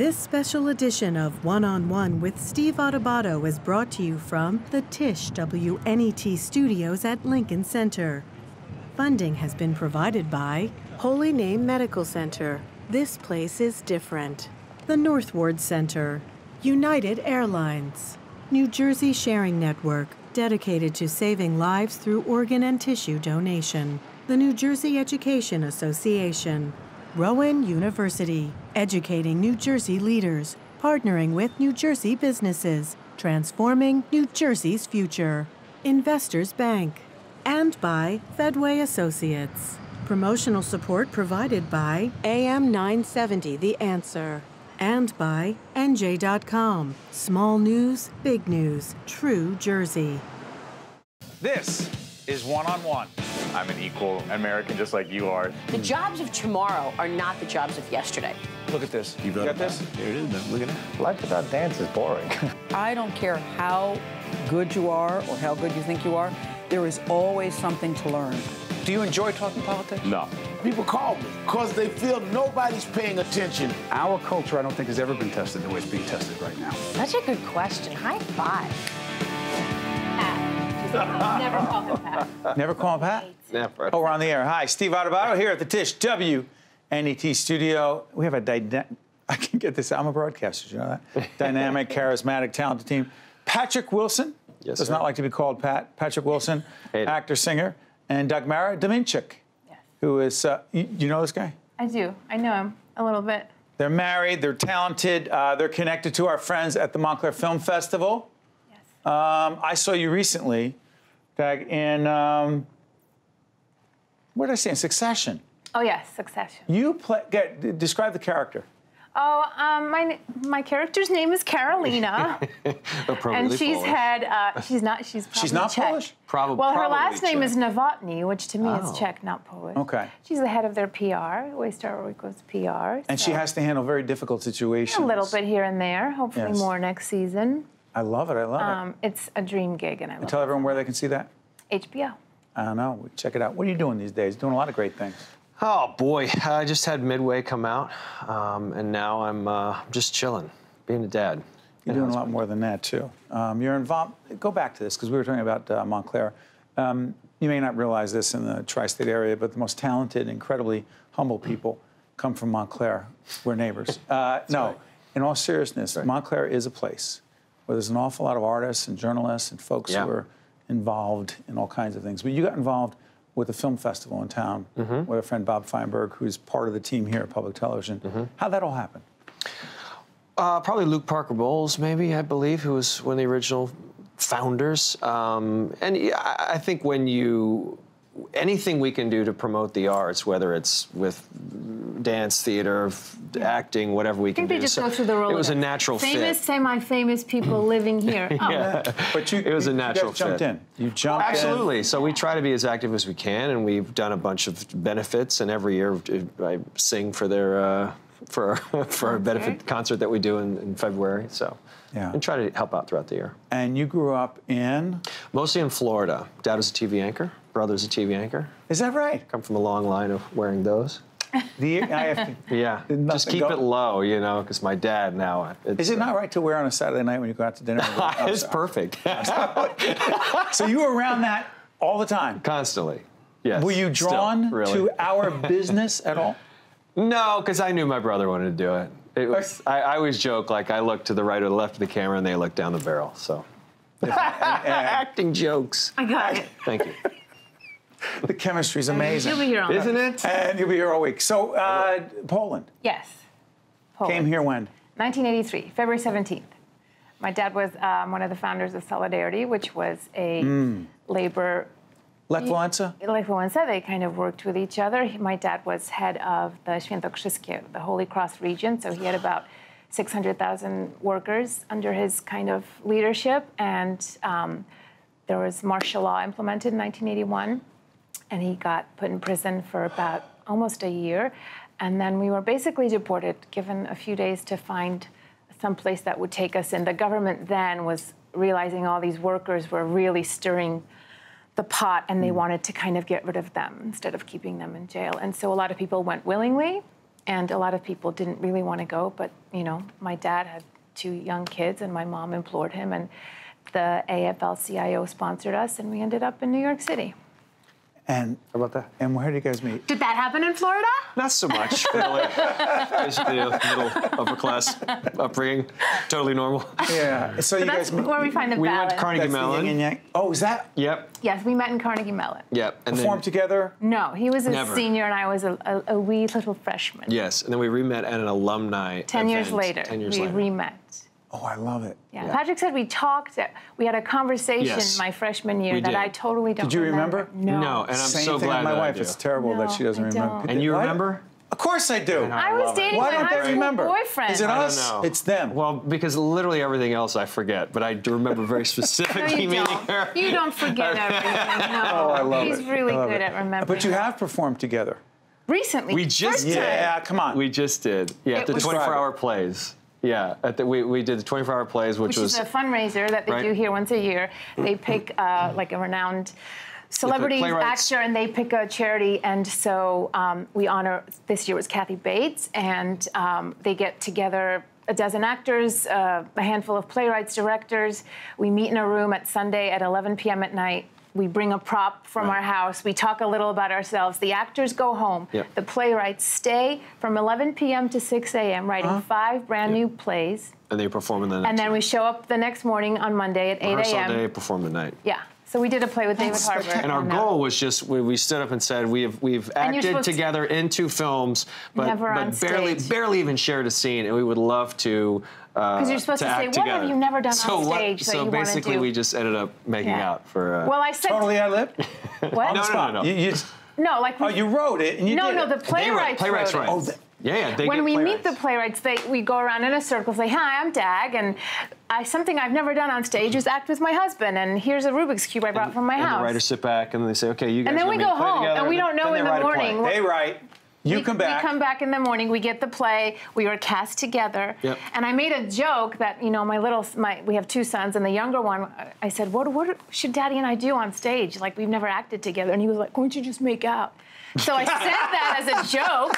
This special edition of One on One with Steve Adubato is brought to you from the Tisch WNET studios at Lincoln Center. Funding has been provided by Holy Name Medical Center. This place is different. The Northward Center, United Airlines, New Jersey Sharing Network, dedicated to saving lives through organ and tissue donation. The New Jersey Education Association, Rowan University, educating New Jersey leaders, partnering with New Jersey businesses, transforming New Jersey's future. Investors Bank, and by Fedway Associates. Promotional support provided by AM 970 The Answer and by NJ.com. Small news, big news, true Jersey. This is one on one. I'm an equal American just like you are. The jobs of tomorrow are not the jobs of yesterday. Look at this. You got this? Here it is, man. Look at that. Life without dance is boring. I don't care how good you are or how good you think you are, there is always something to learn. Do you enjoy talking politics? No. People call me because they feel nobody's paying attention. Our culture, I don't think, has ever been tested the way it's being tested right now. Such a good question. High five. Pat. Never call him Pat. Never call him Pat? Never. Oh, we're on the air. Hi, Steve Adubato here at the Tisch W NET studio. We have a dyna- I can get this. I'm a broadcaster. You know that? Dynamic, charismatic, talented team. Patrick Wilson Yes, does sir. not like to be called Pat. Patrick Wilson, Hate it. actor, singer, and Dagmara Domińczyk, Yes. who is. Uh, you, you know this guy? I do. I know him a little bit. They're married. They're talented. Uh, they're connected to our friends at the Montclair Film Festival. Yes. Um, I saw you recently, Dag, in um, what did I say? In Succession. Oh yes, Succession. You play. Get, describe the character. Oh, um, my my character's name is Karolina, and she's had uh, she's not she's probably She's not Czech. Polish? Prob- Well, her probably last name is Novotney, which to me Oh. is Czech, not Polish. Okay. She's the head of their PR, Waystar Royco's PR. And she has to handle very difficult situations. a little bit here and there. Hopefully Yes. more next season. I love it. I love Um, it's a dream gig, and I it. love Tell everyone where they can see that. HBO. I don't know. Check it out. What are you doing these days? Doing a lot of great things. Oh boy, I just had Midway come out, um, and now I'm uh, just chilling, being a dad. You're doing a lot more than that too. Um, you're involved. Go back to this because we were talking about uh, Montclair. Um, you may not realize this in the tri-state area, but the most talented, incredibly humble people come from Montclair. We're neighbors. Uh, no, right. in all seriousness, Montclair is a place where there's an awful lot of artists and journalists and folks Yeah. who are involved in all kinds of things. But you got involved with a film festival in town Mm-hmm. with a friend Bob Feinberg, who's part of the team here at Public Television. Mm-hmm. How'd that all happen? Uh, probably Luke Parker Bowles, maybe I believe, who was one of the original founders. Um, and I I think when you anything we can do to promote the arts, whether it's with dance, theater, f- acting, whatever we I can think they do. just So go through the role. It was a natural famous, fit. semi-famous people living here. Oh, Yeah. But you, It was a you natural guys jumped fit. in. You jumped in. Absolutely. So we try to be as active as we can, and we've done a bunch of benefits. And every year uh, I sing for their uh, for for a benefit Concert? concert that we do in, in February. So Yeah. and try to help out throughout the year. And you grew up in. Mostly in Florida. Dad was a TV anchor. Brother's a TV anchor. Is that right? Come from a long line of wearing those. The I have to, Yeah. Just keep go- it low, you know, because my dad now. Uh, it's, Is it not uh, right to wear on a Saturday night when you go out to dinner? Oh, it's sorry. perfect. So you were around that all the time. Constantly. Yes. Were you Still, drawn really. to our business at all? No, because I knew my brother wanted to do it. It was. I, I always joke like I look to the right or the left of the camera, and they look down the barrel. So. Acting jokes. I got it. Thank you. The chemistry's amazing. You'll be here on Isn't it? And you'll be here all week. So uh, Poland Yes. Poland. came here when? 1983, February 17th. My dad was um, one of the founders of Solidarity, which was a labor Lech Walesa? like Wałęsa, they kind of worked with each other. He- My dad was head of the Świętokrzyskie, the Holy Cross region, so he had about 600,000 workers under his kind of leadership. And um, there was martial law implemented in 1981, and he got put in prison for about almost a year. And then we were basically deported, given a few days to find some place that would take us in. The government then was realizing all these workers were really stirring the pot and they hmm. wanted to kind of get rid of them instead of keeping them in jail. And so a lot of people went willingly and a lot of people didn't really want to go. But you know, my dad had two young kids, and my mom implored him, and the AFL-CIO sponsored us, and we ended up in New York City. And How about that? and where did you guys meet? Did that happen in Florida? Not so much, really. Basically, a middle upper class upbringing, totally normal. Yeah. So you That's guys meet. where we find the We went balance. to Carnegie that's Mellon. and. Oh, is that Yep, yes, we met in Carnegie Mellon. yep. And performed together? No, he was a Never. senior and I was a, a, a wee little freshman. yes, and then we re-met at an alumni. Ten years later, Ten years we later. re-met. Oh, I love it. Yeah. Patrick said we talked. uh, We had a conversation Yes. my freshman year We that did. I totally don't Did you remember? No. No, and I'm Same so thing glad my wife. do. It's terrible No, that she doesn't I remember. don't. And you What? remember? Of course I do. I was love it. dating Why my don't high they school remember? boyfriend. Is it us? It's them. Well, because literally everything else I forget, but I do remember very No, specifically you meeting don't. her. You don't forget everything. No. Oh, I love He's it. really good it. at remembering. But you have performed together. recently. We just First did. time. Yeah, come on. We just did. Yeah, It the 24 hour plays. Yeah, at the, we, we did the 24 hour plays, which, which was is a fundraiser that they Right. do here once a year. They pick uh, like a renowned celebrity actor and they pick a charity. And so um, we honor this year was Kathy Bates, and um, they get together. A dozen actors, uh, a handful of playwrights, directors. We meet in a room at Sunday at 11 p.m. at night. We bring a prop from Right. our house. We talk a little about ourselves. The actors go home. Yep. The playwrights stay from 11 p.m. to 6 a.m. writing uh-huh. five brand new plays. and they perform in the And then we show up the next morning on Monday at 8 rehearsal a.m. day, perform the night. Yeah. So we did a play with David That's Harbour. And our uh, goal was just we, we stood up and said we have we've acted supposed to- together in two films, but, but barely stage. barely even shared a scene, and we would love to. Because you're supposed to say, "What have you never done on so what- stage that so you wanna basically, do?" we just ended up making Yeah. out for. Uh, well, I said Totally ad lib? what? no, no, no, no. You, you, No, like oh, you wrote it and you no, did no. it. The They write- playwrights. playwrights wrote right. Oh, the- yeah, yeah. They when get we meet the playwrights, they we go around in a circle, say, "Hi, I'm Dag, and I, something I've never done on stage is act with my husband, and here's a Rubik's cube I brought from my and house." the writers sit back and they say, "Okay, you guys." and then we go make a play home, together," and we don't know in the write a play. morning. They write. You we, come back. We come back in the morning. We get the play. We were cast together. Yep. And I made a joke that you know my little my we have two sons and the younger one. I said, what what should Daddy and I do on stage? Like we've never acted together. And he was like, why don't you just make out? So I said that as a joke.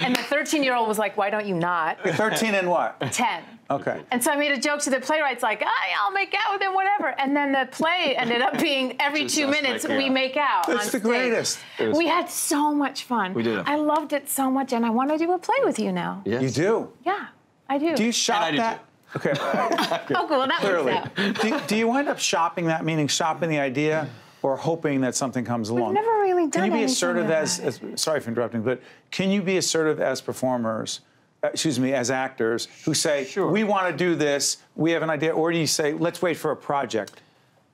And the 13 year old was like, why don't you not? 13 and what? 10. Okay. And so I made a joke to the playwrights, like, "Aye, I'll make out with him, whatever. And then the play ended up being every Just two minutes we out. make out. That's the greatest. It was- We had so much fun. We did. I loved it so much, and I want to do a play with you now. Yes. You do. Yeah, I do. Do you shop I do that? Okay. oh, cool. That Clearly. works out. do, do you wind up shopping that, meaning shopping the idea, or hoping that something comes along? never really done. Can you be assertive as, as? Sorry for interrupting, but can you be assertive as performers? uh, Excuse me, as actors who say, Sure. "We want to do this. We have an idea," or do you say, "Let's wait for a project"?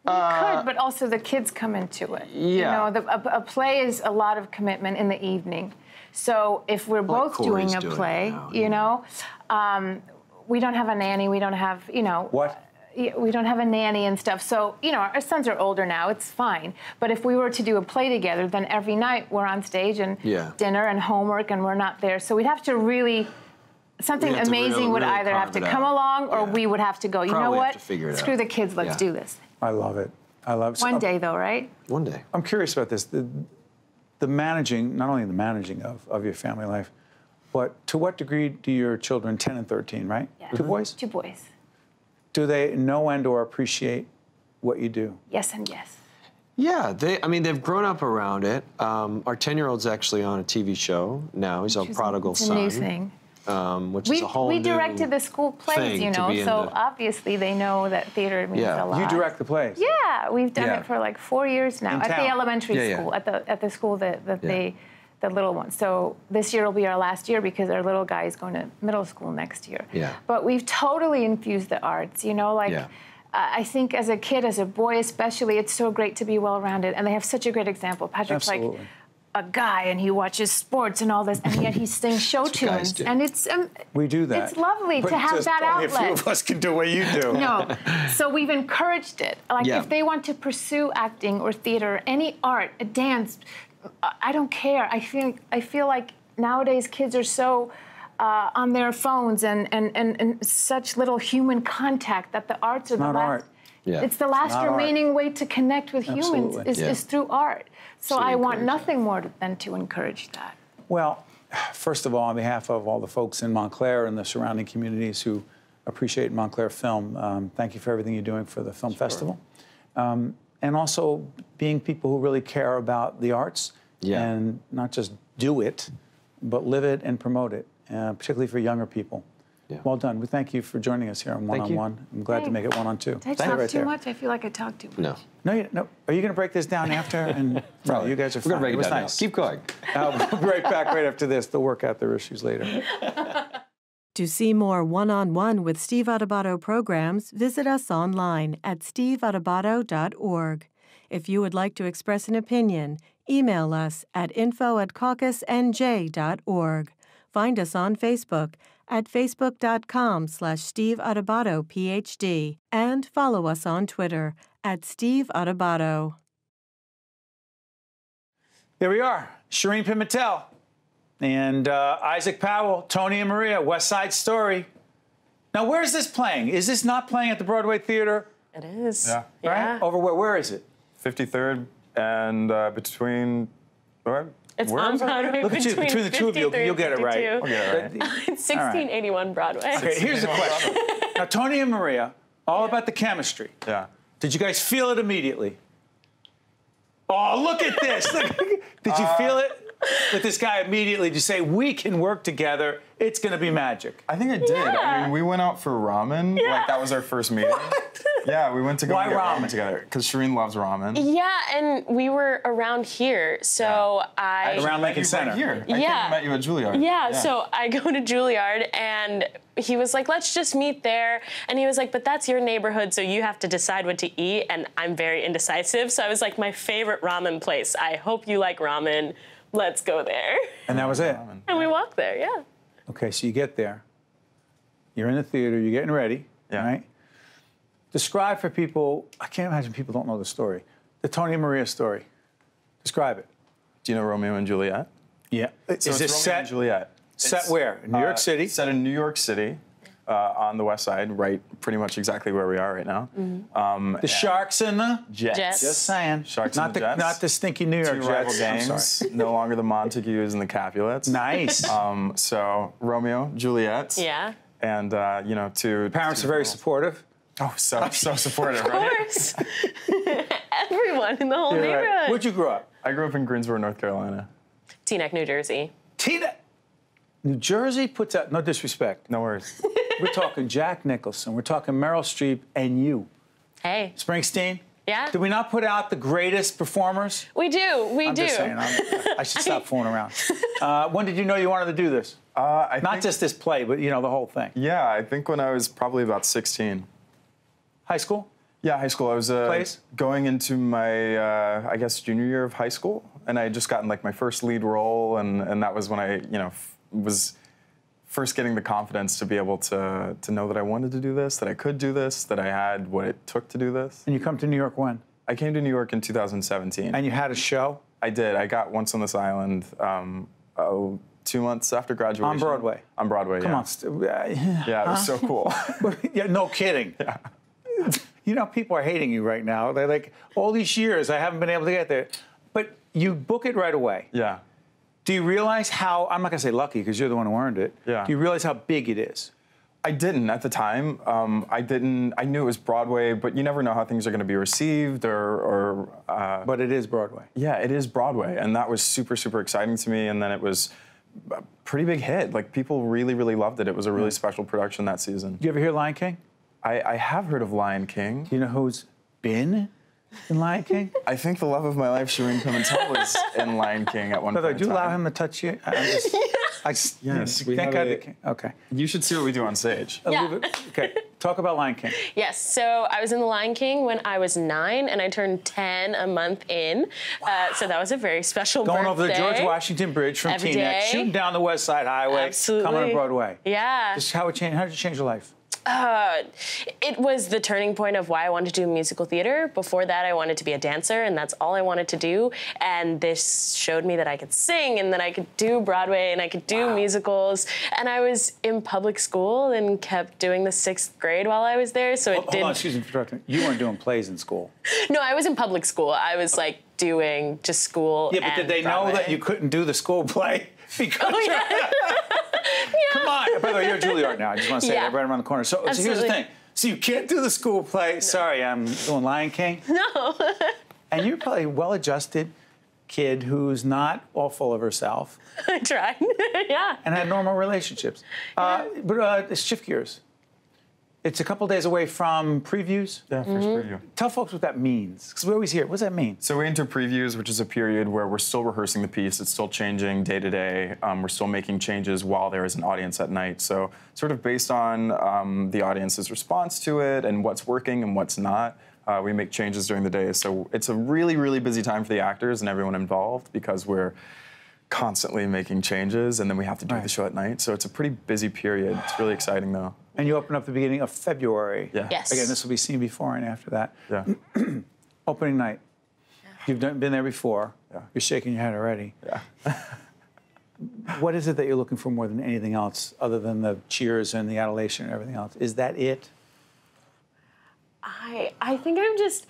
We could, but also the kids come into it. You yeah. know, the, a, a play is a lot of commitment in the evening. So if we're both Corey's doing a doing play, now, you yeah. know, um, we don't have a nanny. We don't have, you know, What? Yeah, we don't have a nanny and stuff. So, you know, our sons are older now, it's fine. But if we were to do a play together, then every night we're on stage and Yeah. dinner and homework and we're not there. So we'd have to really, something We'd have to amazing really- would really either have to come out. along or Yeah. we would have to go, you know Probably have what? to figure it Screw out. the kids, let's Yeah. do this. I love it. I love so- One day though, right? One day. I'm curious about this. The, the managing, not only the managing of, of your family life, but to what degree do your children, 10 and 13, right? Yeah. Two boys? Two boys. Do they know and or appreciate what you do? Yes and yes. Yeah, they. I mean, they've grown up around it. Um, our ten-year-old's actually on a TV show now. He's a Which is- prodigal it's a son, new thing. Um, which We, is a whole we new directed the school plays, you know, so into. obviously they know that theater means Yeah. a lot. You direct the plays. Yeah, we've done Yeah. it for like four years now In at town. the elementary Yeah, yeah. school, at the at the school that, that Yeah. they, the little ones. So this year will be our last year because our little guy is going to middle school next year. Yeah. But we've totally infused the arts, you know, like. Yeah. uh, I think as a kid, as a boy especially, it's so great to be well-rounded, and they have such a great example. Patrick's Absolutely. like a guy, and he watches sports and all this, and yet he sings show tunes, and it's um, We do that. It's lovely But to have just that only outlet. a few of us can do what you do. No. So we've encouraged it. Like Yeah. if they want to pursue acting or theater, any art, a dance, I- don't care. I feel I feel like nowadays kids are so uh, on their phones and, and, and, and such little human contact that the arts are the last. art. Yeah. It's the last art. remaining way to connect with humans is, Yeah. is through art. So So I want encourage that. nothing more than to encourage that. Well, first of all, on behalf of all the folks in Montclair and the surrounding communities who appreciate Montclair film, um, thank you for everything you're doing for the film festival. Um, and also being people who really care about the arts Yeah. and not just do it, but live it and promote it, uh, particularly for younger people. Yeah. Well done. We thank you for joining us here on One Thank on you. One. I'm glad to make it one on two. Did I talk right too there. much? I feel like I talk too much. No. No, you, no. Are you going to break this down after? And no, you guys are We're fine. gonna break it it down nice. Keep going. Uh, we'll be right back right after this. They'll work out their issues later. To see more one on one with Steve Adubato programs, visit us online at steveadubato.org. If you would like to express an opinion, email us at info at caucusnj.org. Find us on Facebook at facebook.com slash Steve Adubato, PhD, and follow us on Twitter at Steve Adubato. There we are. Shereen Pimentel and uh, Issac Powell, Tony and Maria, West Side Story. Now, where's this playing? Is this not playing at the Broadway Theater? It is. Yeah. Right? Over where? Where is it? 53rd and uh, between. What? It's Where on? Broadway Look at you. between, Between the two of you, 53 you'll get it right. 52. I'll get it right. It's 1681 Broadway. Okay, here's the question. now, Tony and Maria, all about the chemistry. Yeah. Did you guys feel it immediately? Oh, look at this. Look- Did you feel it? With this guy immediately, did you say, we can work together? It's going to be magic. I think I did. I mean, we went out for ramen. Yeah. Like, that was our first meeting. Yeah, we went to go Why get ramen, ramen? together because Shereen loves ramen. Yeah, and we were around here, so I. Around Lincoln Center. Right here. I Yeah. came and met you at Juilliard. Yeah, so I go to Juilliard and he was like, let's just meet there. And he was like, but that's your neighborhood, so you have to decide what to eat. And I'm very indecisive. So I was like, my favorite ramen place. I hope you like ramen. Let's go there. And that was it. And we walked there, yeah. Okay, so you get there. You're in the theater. You're getting ready. Yeah. Right. Describe for people. I can't imagine people don't know the story. The Tony and Maria story. Describe it. Do you know Romeo and Juliet? Yeah. So Is it's this Romeo set? and Juliet. Set It's, where? In New York uh, City. Set in New York City, uh, on the west side, right, pretty much exactly where we are right now. Um, the Sharks and the. Jets. Jets. Just saying. Sharks not and the the Jets. not the stinky New York Two Jets. I'm no longer the Montagues and the Capulets. Nice. Um, so Romeo, Juliet. Yeah. And uh, you know, two Parents two are very girls. supportive. Oh, so so supportive, Of right? course. Everyone in the whole Yeah, right. neighborhood. Where'd you grow up? I grew up in Greensboro, North Carolina. Teaneck, New Jersey. Tina. New Jersey puts out no disrespect. No worries. We're talking Jack Nicholson. We're talking Meryl Streep and you. Hey. Springsteen. Yeah. Did we not put out the greatest performers? We do. We I'm do. just saying. I'm, I should stop fooling around. Uh, when did you know you wanted to do this? Uh, I Not think- just this play, but you know the whole thing. Yeah, I think when I was probably about 16. High school. Yeah, high school. I was uh, going into my, uh, I guess, junior year of high school, and I had just gotten like my first lead role, and, and that was when I, you know, f- was first getting the confidence to be able to to know that I wanted to do this, that I could do this, that I had what it took to do this. And you come to New York when? I came to New York in 2017. And you had a show I did. I got Once on This Island um, oh, two months after graduation. on Broadway. On Broadway, yeah. Come yeah. on. St- yeah. Yeah, it was so cool. yeah, no kidding. Yeah. You know, people are hating you right now. They're like, all these years I haven't been able to get there. But you book it right away. yeah. Do you realize how, I'm not going to say lucky because you're the one who earned it. Yeah. Do you realize how big it is? I didn't at the time. Um, I didn't. I knew it was Broadway, but you never know how things are going to be received or. or uh, But it is Broadway. yeah, it is Broadway, and that was super super exciting to me. And then it was a pretty big hit. Like people really really loved it. It was a really special production that season. Do you ever hear Lion King? I, I have heard of Lion King. Do you know who's been in Lion King? I think the love of my life, Shereen Pimentel, was in Lion King at one By the way, point. do you allow him to touch you? I- I'm just, I just, Yes, we thank have God. a- they can- okay. You should see what we do on stage. I'll Yeah. leave it- Okay. Talk about Lion King. Yes, so I was in The Lion King when I was nine, and I turned 10 a month in. Uh, so that was a very special Going over the. George Washington Bridge from Every Teaneck, shooting down the West Side Highway, Absolutely. coming to Broadway. Yeah. Just how it changed. How did it change your life? Uh, it was the turning point of why I wanted to do musical theater. Before that, I wanted to be a dancer, and that's all I wanted to do. And this showed me that I could sing, and that I could do Broadway, and I could do musicals. And I was in public school and kept doing the sixth grade while I was there. So it hold didn't. on, excuse me for interrupting. You weren't doing plays in school. No, I was in public school. I was like doing just school. Yeah, but did they know that you couldn't do the school play because Oh, yeah. Come on. By the way, you're Juilliard now. I just want to say Yeah. that right around the corner. So, so here's the thing. So you can't do the school play. Sorry, I'm doing Lion King. No. And you're probably a well-adjusted kid who's not all full of herself I tried. yeah. and had normal relationships. Uh, but uh, shift gears. It's a couple days away from previews. Yeah, 1st preview. Tell folks what that means, because we always hear, it. what does that mean? So we enter previews, which is a period where we're still rehearsing the piece. It's still changing day to day. Um, We're still making changes while there is an audience at night. So sort of based on um, the audience's response to it and what's working and what's not, uh, we make changes during the day. So it's a really, really busy time for the actors and everyone involved because we're constantly making changes and then we have to do the show at night. So it's a pretty busy period. It's really exciting though. And you open up the beginning of February. Yeah. Yes. Again, this will be seen before and after that. Yeah. Opening night. You've done, been there before. Yeah. You're shaking your head already. Yeah. What is it that you're looking for more than anything else, other than the cheers and the adulation and everything else? Is that it? I I think I'm just.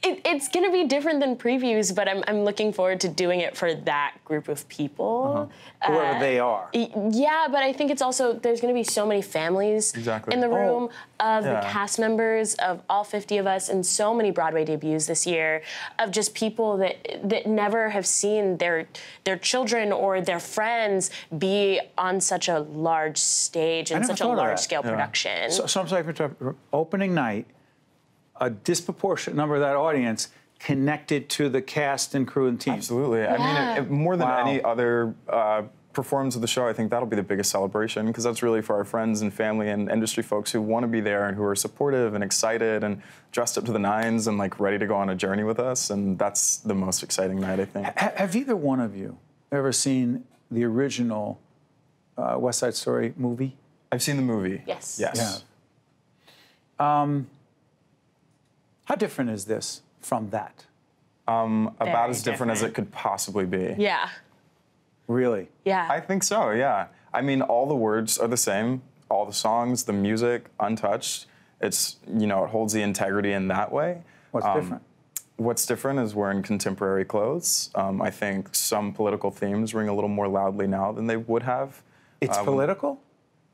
It, it's gonna be different than previews, but I'm, I'm looking forward to doing it for that group of people. Whoever Uh, they are. Yeah, but I think it's also there's going to be so many families Exactly. in the Oh. room of the cast members of all 50 of us, and so many Broadway debuts this year of just people that that never have seen their their children or their friends be on such a large stage and such a thought of that. large scale Yeah. production. So, so I'm sorry for. Opening night, a disproportionate number of that audience connected to the cast and crew and team. Absolutely. I mean, it, it- more than Wow. any other uh, performance of the show, I think that'll be the biggest celebration because that's really for our friends and family and industry folks who want to be there and who are supportive and excited and dressed up to the nines and like ready to go on a journey with us. And that's the most exciting night, I think. Ha- have either one of you ever seen the original uh, West Side Story movie? I've seen the movie. Yes. Yes. How different is this from that? Um, about as different as it could possibly be. yeah. Really? Yeah. I think so, yeah. I mean, all the words are the same, all the songs, the music, untouched. It's, you know, it holds the integrity in that way. What's Um, different? What's different is we're in contemporary clothes. Um, I think some political themes ring a little more loudly now than they would have. It's um, political?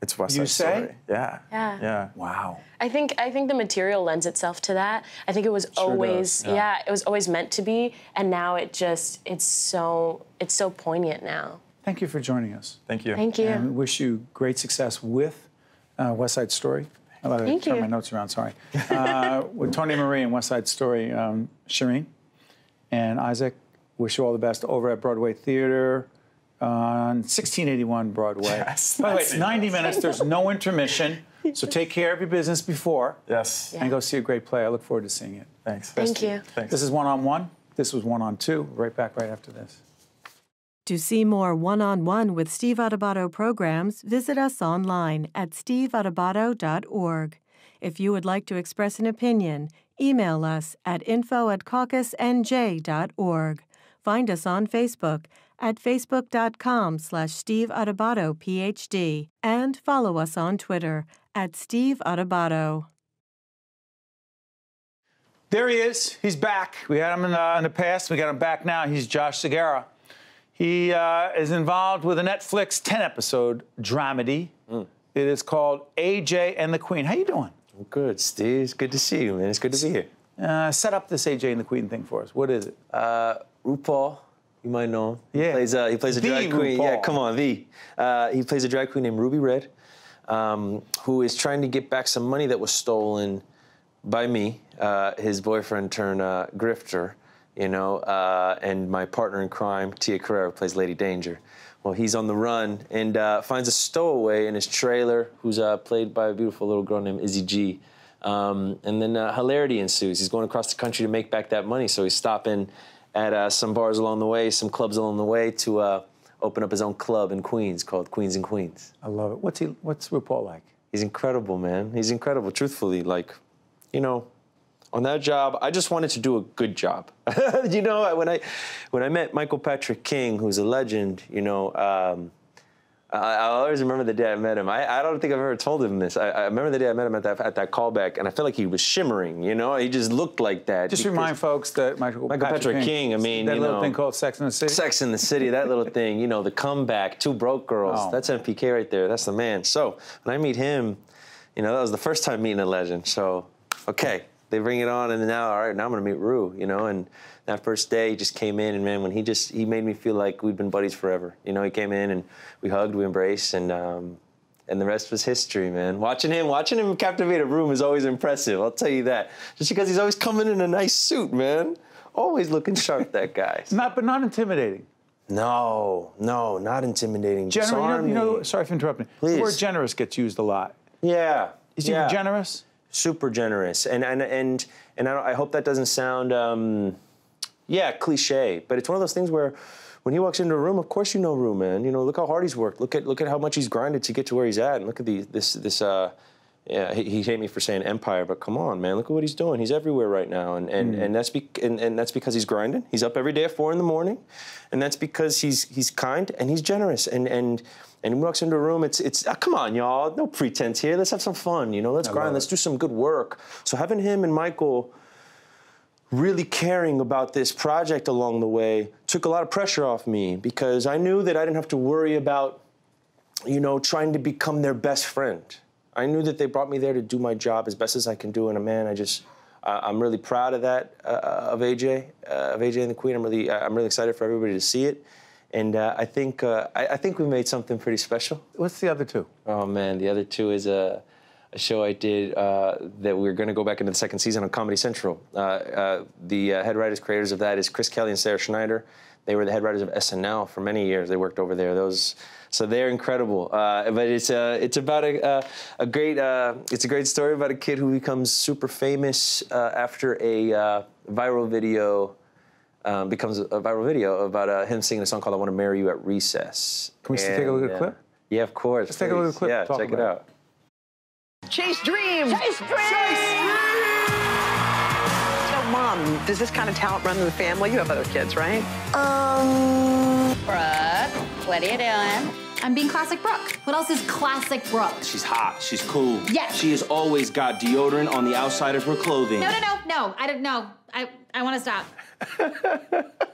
It's West you Side say? Story. Yeah. Yeah. Yeah. Wow. I think I think the material lends itself to that. I think it was always does, yeah. it was always meant to be, and now it just it's so it's so poignant now. Thank you for joining us. Thank you. Thank you. And we wish you great success with uh, West Side Story. I gotta Thank turn you. my notes around, sorry. Uh, with Tony Marie and West Side Story, um, Shereen and Issac, wish you all the best over at Broadway Theater on 1681 Broadway. Yes, By the way, it's 90 minutes, there's no intermission, so take care of your business before Yes. and go see a great play. I look forward to seeing it. Thanks. Thank you. Thanks. This is one on one. This was one on two. Right back right after this. To see more one on one with Steve Adubato programs, visit us online at steveadubato.org. If you would like to express an opinion, email us at info at caucusnj.org. Find us on Facebook at facebook.com slash Steve Adubato, PhD, and follow us on Twitter at Steve Adubato. There he is. He's back. We had him in the, in the past. We got him back now. He's Josh Segarra. He uh, is involved with a Netflix 10 episode dramedy. It is called AJ and the Queen. How you doing? Good, Steve. It's good to see you, man. It's good to be here. Uh, set up this AJ and the Queen thing for us. What is it? Uh, RuPaul, you might know him. Yeah. He plays, uh, he plays a The drag queen. Yeah, come on, the. Uh, he plays a drag queen named Ruby Red, um, who is trying to get back some money that was stolen by me, uh, his boyfriend turned uh, grifter, you know, uh, and my partner in crime, Tia Carrere, plays Lady Danger. Well, he's on the run and uh, finds a stowaway in his trailer who's uh, played by a beautiful little girl named Izzy G. Um, and then uh, hilarity ensues. He's going across the country to make back that money, so he's stopping at uh, some bars along the way, some clubs along the way to uh, open up his own club in Queens called Queens and Queens. I love it. What's he? What's RuPaul like? He's incredible, man. He's incredible. Truthfully, like, you know, on that job, I just wanted to do a good job. you know, when I when I met Michael Patrick King, who's a legend, you know, um, I, I always remember the day I met him. I, I don't think I've ever told him this. I, I remember the day I met him at that at that callback, and I felt like he was shimmering. You know, he just looked like that. Just remind folks that Michael, Michael Patrick King, I mean, that little know, thing called Sex in the City. Sex in the City, that little thing, you know, the comeback, two broke girls. Oh. That's MPK right there. That's the man. So when I meet him, you know, that was the first time meeting a legend. So, okay, they bring it on, and now, all right, now I'm gonna meet Ru, you know, and that first day he just came in, and man, when he just he made me feel like we'd been buddies forever. You know, he came in and we hugged, we embraced, and. Um, and the rest was history, man. Watching him, watching him captivate a room is always impressive. I'll tell you that. Just because he's always coming in a nice suit, man. Always looking sharp, that guy. Not, but not intimidating. No, no, not intimidating. Generous, you know, you know, sorry for interrupting. Please. The word generous gets used a lot. Yeah. Is he yeah. generous? Super generous, and and and and I, I hope that doesn't sound, um, yeah, cliche. But it's one of those things where, when he walks into a room, of course you know room man. You know, look how hard he's worked. Look at look at how much he's grinded to get to where he's at, and look at the this this. Uh, yeah, he, he hate me for saying empire, but come on, man, look at what he's doing. He's everywhere right now, and and, and that's be, and, and that's because he's grinding. He's up every day at four in the morning, and that's because he's he's kind and he's generous. And and and he walks into a room. It's it's ah, come on, y'all, no pretense here. Let's have some fun, you know. Let's I grind. Let's do some good work. So having him and Michael really caring about this project along the way took a lot of pressure off me because I knew that I didn't have to worry about, you know, trying to become their best friend. I knew that they brought me there to do my job as best as I can do, and a man, I just, uh, I'm really proud of that uh, of AJ, uh, of AJ and the Queen. I'm really, uh, I'm really excited for everybody to see it, and uh, I think, uh, I, I think we made something pretty special. What's the other two? Oh man, the other two is a, a show I did uh, that we're going to go back into the second season on Comedy Central. Uh, uh, the uh, head writers, creators of that is Chris Kelly and Sarah Schneider. They were the head writers of SNL for many years. They worked over there. Those, so they're incredible. Uh, but it's uh, it's about a a, a great uh, it's a great story about a kid who becomes super famous uh, after a uh, viral video. Um, becomes a viral video about uh, him singing a song called "I Want to Marry You at Recess." Can we take a look at a And, clip? Yeah, of course. Let's take a look at the clip. Yeah, Talk check it about out. Chase dreams. Chase dreams. So, mom, does this kind of talent run in the family? You have other kids, right? Um. Brooke, what are you doing? I'm being classic Brooke. What else is classic Brooke? She's hot. She's cool. Yes. She has always got deodorant on the outside of her clothing. No, no, no, no. I don't know. I I want to stop.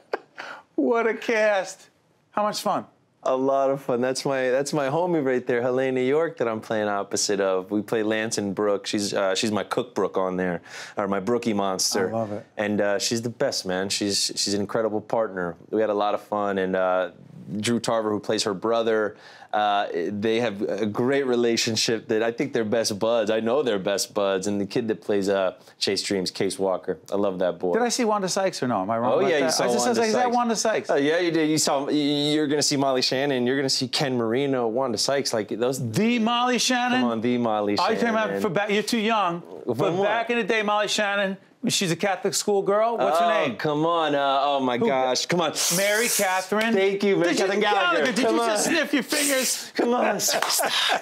What a cast! How much fun? A lot of fun. That's my that's my homie right there, Heléne Yorke, that I'm playing opposite of. We play Lance and Brooke. She's uh, she's my cook Brooke on there, or my Brookie monster. I love it. And uh, she's the best, man. She's she's an incredible partner. We had a lot of fun, and uh, Drew Tarver, who plays her brother, uh, they have a great relationship. That I think they're best buds. I know they're best buds. And the kid that plays uh, Chase Dreams, Case Walker, I love that boy. Did I see Wanda Sykes or no? Am I wrong? Oh yeah, that? you saw I just Wanda said, Is that Wanda Sykes? Oh yeah, you did. You saw. You're gonna see Molly Shannon. You're gonna see Ken Marino, Wanda Sykes. Like those. The Molly Shannon. Come on, the Molly Are Shannon. you talking about for back? You're too young. But back in the day, Molly Shannon. She's a Catholic school girl. What's oh, her name? Come on. Uh, oh my Who- gosh. Come on. Mary Catherine. Thank you, Mary Did you- Catherine Gallagher. Did Come you on. just sniff your fingers? Come on.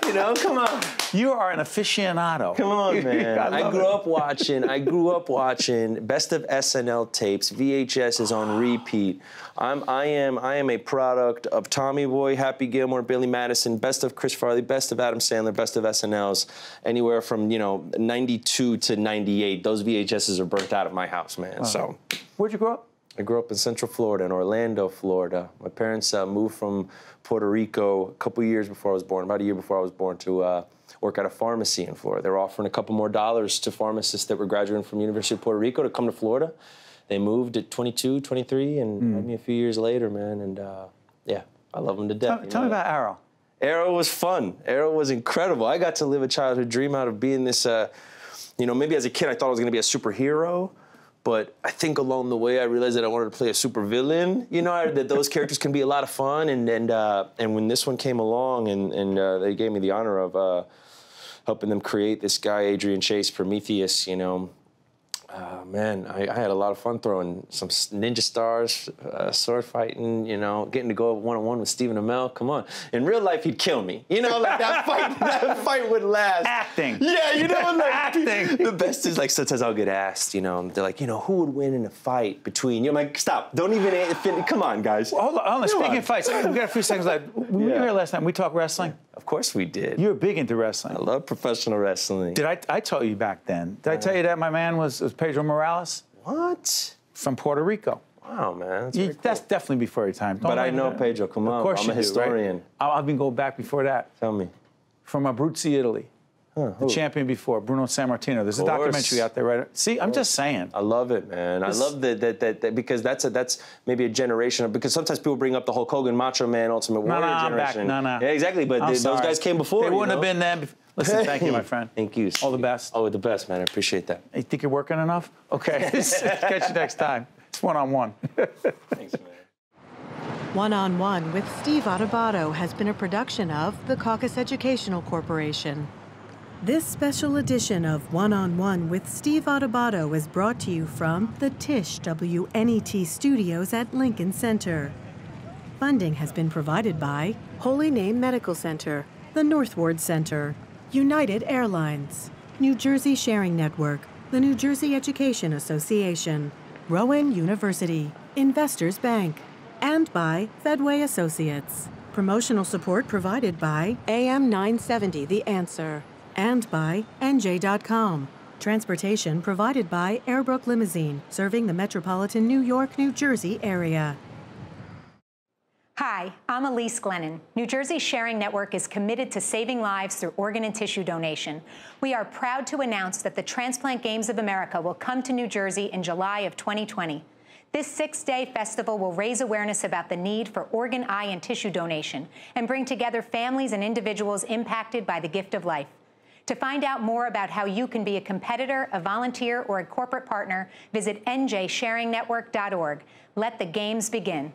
you know, come on. You are an aficionado. Come on, man. I, love grew it. up watching. I grew up watching best of SNL tapes. VHS is on repeat. I'm. I am. I am a product of Tommy Boy, Happy Gilmore, Billy Madison, best of Chris Farley, best of Adam Sandler, best of SNLs. Anywhere from you know 92 to 98. Those VHSs are burnt out of my house, man. So. Where'd you grow up? I grew up in Central Florida, in Orlando, Florida. My parents uh, moved from Puerto Rico a couple years before I was born, about a year before I was born, to uh, work at a pharmacy in Florida. They were offering a couple more dollars to pharmacists that were graduating from University of Puerto Rico to come to Florida. They moved at 22, 23, and had me a few years later, man. And uh, yeah, I love them to death. Tell, tell me about Arrow. Arrow was fun. Arrow was incredible. I got to live a childhood dream out of being this, uh, you know, maybe as a kid I thought I was going to be a superhero, but I think along the way I realized that I wanted to play a supervillain. You know, I, that those characters can be a lot of fun. And and uh, and when this one came along and and uh, they gave me the honor of uh, helping them create this guy Adrian Chase Prometheus, you know. Oh man, I, I, had a lot of fun throwing some ninja stars, uh, sword fighting. You know, getting to go one on one with Stephen Amell. Come on, in real life he'd kill me. You know, like that fight. that fight would last. Acting. Yeah, you know, like acting. The best is like sometimes I'll get asked. You know, they're like, you know, who would win in a fight between you? I'm like, stop! Don't even. Come on, guys. Well, hold on. Hold on. Speaking on. of fights, we got a few seconds left. We Yeah. were here last time. We talked wrestling. Of course we did. You were big into wrestling. I love professional wrestling. Did I? I told you back then. Did I tell you that my man was, was Pedro Morales? What? From Puerto Rico. Wow, man. That's, You- cool. that's definitely before your time. Don't But I know do- Pedro. Come on. Of course I'm you a do, right? historian. I've been going back before that. Tell me. From Abruzzi, Italy. Huh, The champion before, Bruno Sammartino. There's a documentary out there, right? See, I'm just saying. I love it, man. This- I love that, that, that, that because that's a, that's maybe a generation of, because sometimes people bring up the Hulk Hogan, Macho Man, Ultimate No, Warrior no, I'm back. generation. No, no. Yeah, exactly. But they- those guys came before. They wouldn't have know? been there. bef- Listen, thank you, my friend. Thank you. All the best. Oh, the best, man. I appreciate that. You think you're working enough? Okay. Catch you next time. It's one on one. Thanks, man. One on One with Steve Adubato has been a production of the Caucus Educational Corporation. This special edition of One on One with Steve Adubato is brought to you from the Tisch WNET studios at Lincoln Center. Funding has been provided by Holy Name Medical Center, the Northward Center, United Airlines, New Jersey Sharing Network, the New Jersey Education Association, Rowan University, Investors Bank, and by Fedway Associates. Promotional support provided by AM 970 The Answer and by NJ.com. Transportation provided by Airbrook Limousine, serving the metropolitan New York, New Jersey area. Hi, I'm Elisse Glennon. New Jersey Sharing Network is committed to saving lives through organ and tissue donation. We are proud to announce that the Transplant Games of America will come to New Jersey in July of 2020. This six day festival will raise awareness about the need for organ, eye, and tissue donation and bring together families and individuals impacted by the gift of life. To find out more about how you can be a competitor, a volunteer, or a corporate partner, visit njsharingnetwork.org. Let the games begin.